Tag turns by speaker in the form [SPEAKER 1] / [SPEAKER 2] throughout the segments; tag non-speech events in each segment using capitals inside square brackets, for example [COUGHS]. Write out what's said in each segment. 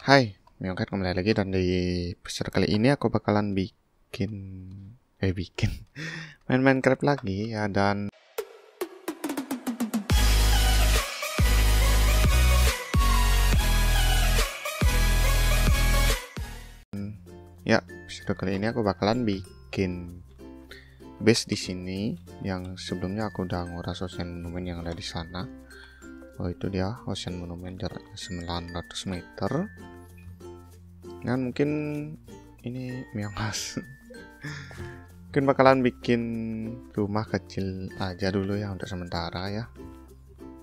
[SPEAKER 1] Hai, Miongkat kembali lagi dan di episode kali ini aku bakalan bikin eh bikin [LAUGHS] main Minecraft lagi ya dan ya episode kali ini aku bakalan bikin base di sini yang sebelumnya aku udah nguras ocean monument yang ada di sana. Oh itu dia ocean monument jaraknya 900 meter dan mungkin ini miangas mungkin bakalan bikin rumah kecil aja dulu ya untuk sementara ya.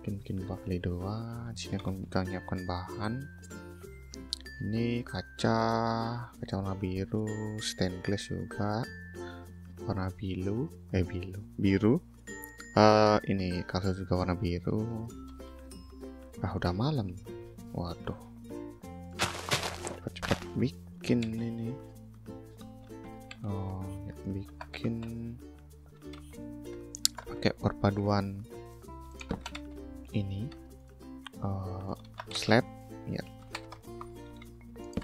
[SPEAKER 1] Mungkin bikin beli dua. Di sini aku udah nyiapkan bahan. Ini kaca kaca warna biru stainless juga warna biru eh biru biru. Uh, ini kasur juga warna biru. Ah udah malam. Waduh bikin ini. Oh ya, bikin pakai perpaduan ini uh, slab ya.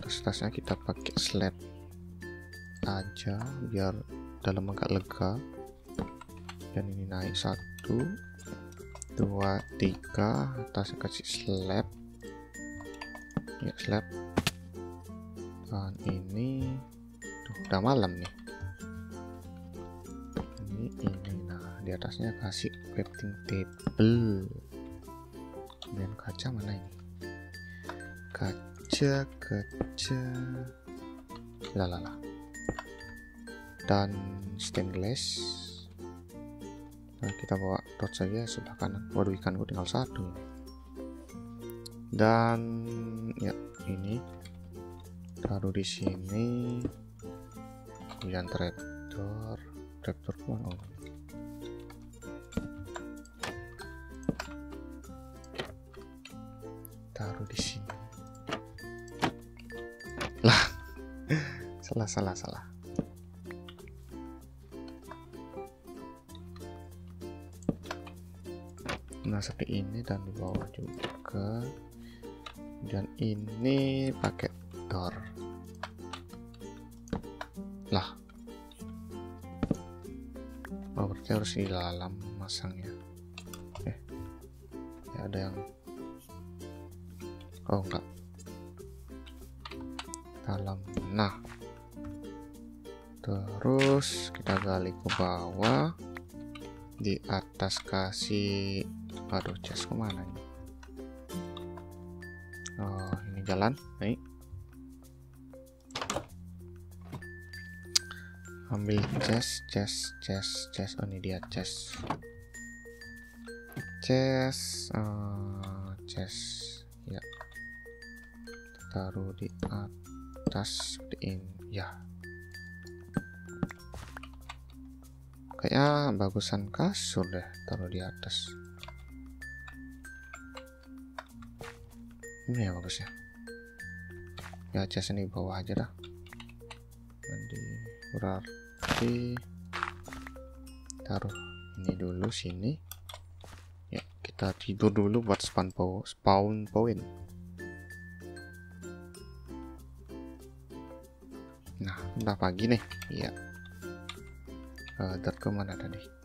[SPEAKER 1] Tas-tasnya kita pakai slab aja biar dalam agak lega. Dan ini naik satu dua tiga atasnya kasih slab ya slab dan ini tuh udah malam nih. Ini ini nah di atasnya kasih crafting table. Kemudian kaca mana ini? Kaca kaca. Lalala dan stainless. Nah kita bawa torch saja sebelah kanan. Waduh ikanku tinggal satu dan ya ini taruh di sini. Kemudian trapdoor. Trapdoor mana? Oh. taruh di sini. Lah [LAUGHS] salah salah salah. Nah seperti ini dan di bawah juga. Dan ini pakai berarti harus di dalam masangnya eh ya ada yang oh enggak. Dalam. Nah. Terus kita gali ke bawah. Di atas kasih aduh chest ke mana nih oh ini jalan. Nih ambil chest chest chest chest oh ini dia chest chest uh, chest ya. Taruh di atas seperti ini. Ya. Kayaknya bagusan kasur deh taruh di atas. Ini ya bagusnya. Ya chest ini bawah aja dah. Nanti berarti taruh ini dulu sini. Ya kita tidur dulu buat spawn po spawn point. Nah udah pagi nih. Ya uh, dot ke mana tadi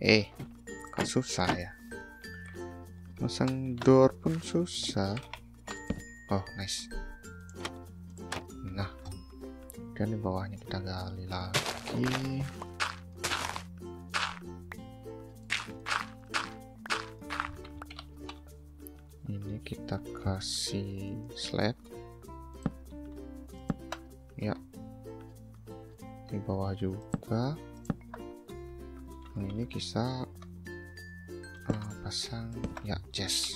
[SPEAKER 1] eh kan susah ya? Masang door pun susah. Oh nice. Nah dan di bawahnya kita gali lagi. Ini kita kasih slab. Ya di bawah juga dan ini bisa uh, pasang ya chest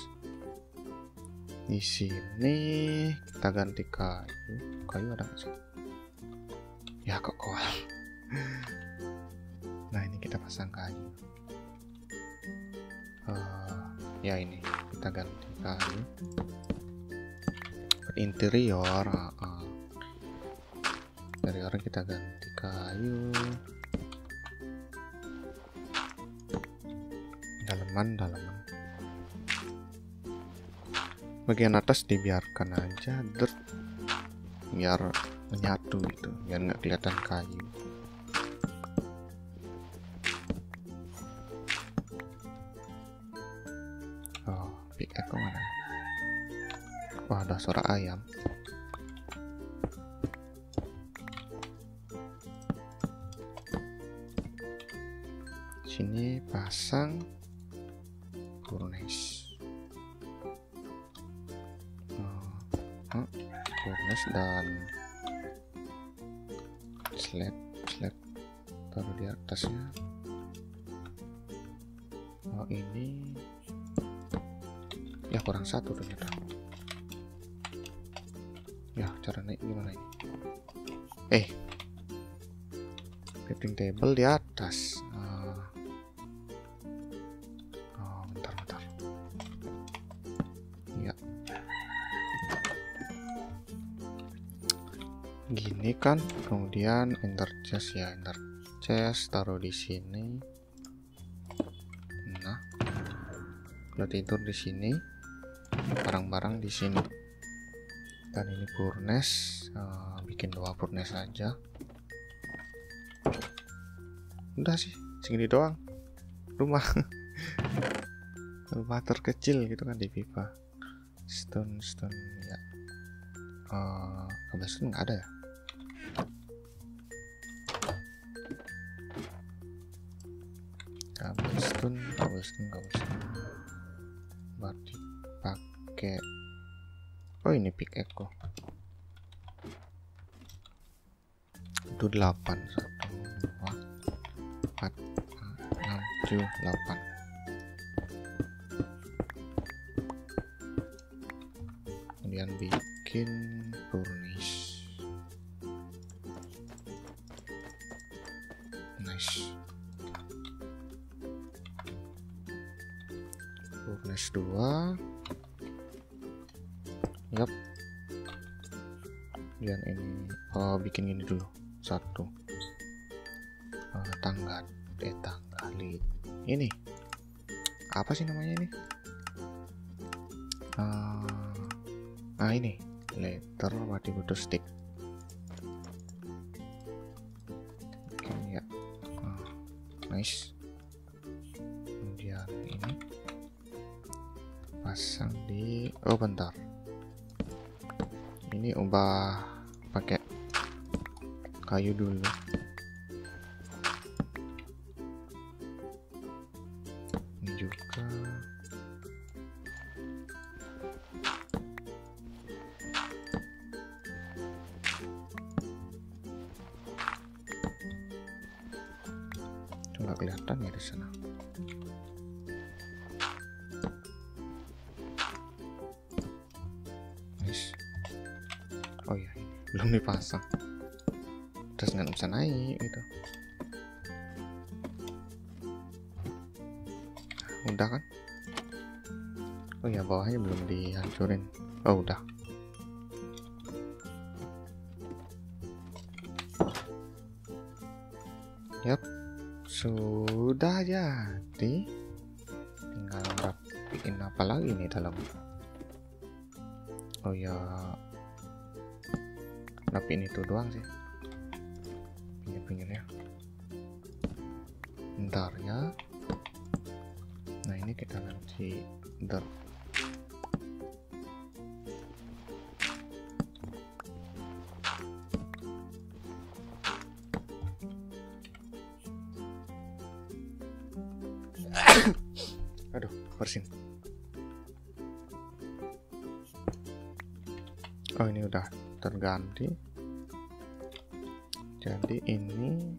[SPEAKER 1] di sini kita ganti kayu. Kayu ada nggak sih? Ya kok koal [LAUGHS] nah ini kita pasang kayu. Uh, ya ini kita ganti kayu. Interior uh. interior kita ganti kayu dalaman dalaman bagian atas dibiarkan aja dirt biar menyatu gitu biar nggak kelihatan kayu. Oh pick echo mana wah ada suara ayam. Sini pasang furnace oh, furnace dan slab slab taruh di atasnya. Oh ini ya kurang satu ternyata. Ya cara naik gimana ini? Eh crafting table di atas gini kan kemudian enter chest ya enter chest taruh di sini. Nah udah tidur di sini barang-barang di sini. Dan ini furnace uh, bikin dua furnace aja. Udah sih segini doang. Rumah [LAUGHS] rumah terkecil gitu kan di pipa stone stone ya. Uh, cobblestone nggak ada ya cobblestone cobblestone cobblestone berarti pakai oh ini pick echo itu 8 satu. Empat enam tujuh delapan. Kemudian bikin furnace bikin ini dulu. Satu. Uh, tangga eh tangga lid ini. Apa sih namanya ini? Uh, ah ini. Letter mati butuh stick. Ya. Uh, nice. Kemudian ini. Pasang di oh bentar. Ini ubah pakai kayu dulu. Ini juga. Nggak kelihatan ya di sana. Oh ya belum dipasang terus nggak bisa naik gitu. Udah kan? Oh ya bawahnya belum dihancurin. Oh udah. Yap sudah jadi. Tinggal rapiin apa lagi nih dalam? Oh ya rapiin itu doang sih pinggir-pinggirnya ntar ya. Nah ini kita ganti dirt [COUGHS] aduh bersin. Oh ini udah terganti jadi ini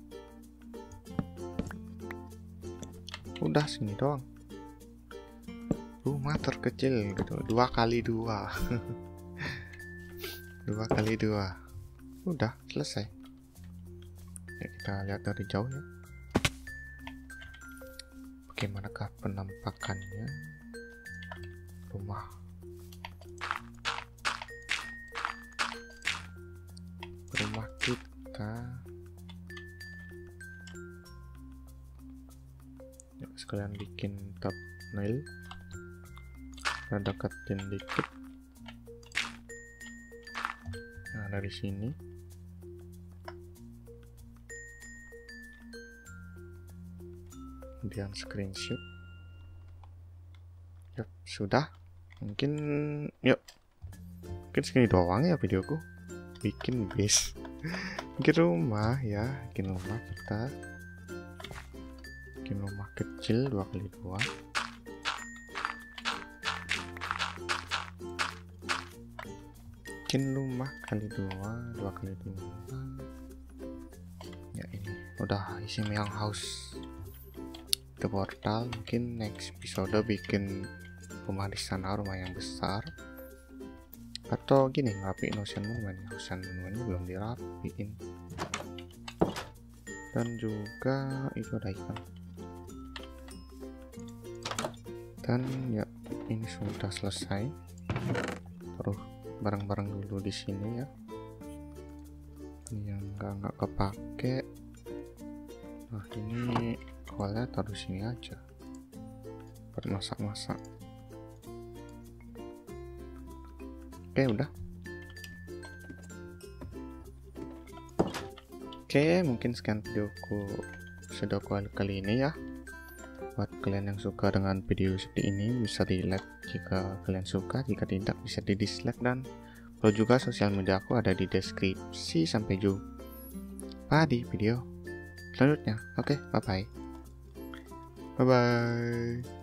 [SPEAKER 1] udah sini doang. Rumah terkecil gitu dua kali dua. [LAUGHS] Dua kali dua. Udah selesai. Ya, kita lihat dari jauh ya. Bagaimanakah penampakannya? Rumah sekalian bikin thumbnail kita deketin dikit. Nah dari sini. Kemudian screenshot. Yuk sudah. Mungkin yuk. Mungkin segini doang ya videoku. Bikin base [LAUGHS] bikin rumah ya. Bikin rumah kita. Bikin rumah kecil dua kali dua. Bikin rumah kali dua dua kali dua. Ya ini udah isi meong house ke portal mungkin next episode bikin rumah di sana rumah yang besar. Atau gini ngerapiin ocean monument ocean monument belum dirapiin. Dan juga itu ada ikan dan ya ini sudah selesai. Terus barang-barang dulu di sini ya. Yang nggak nggak kepake. Nah ini awalnya taruh sini aja. Buat masak-masak oke udah. Oke mungkin sekian videoku sudah kali, ini ya kalian yang suka dengan video seperti ini bisa di like jika kalian suka. Jika tidak bisa di dislike dan follow juga sosial media aku ada di deskripsi. Sampai jumpa di video selanjutnya. Oke bye bye bye bye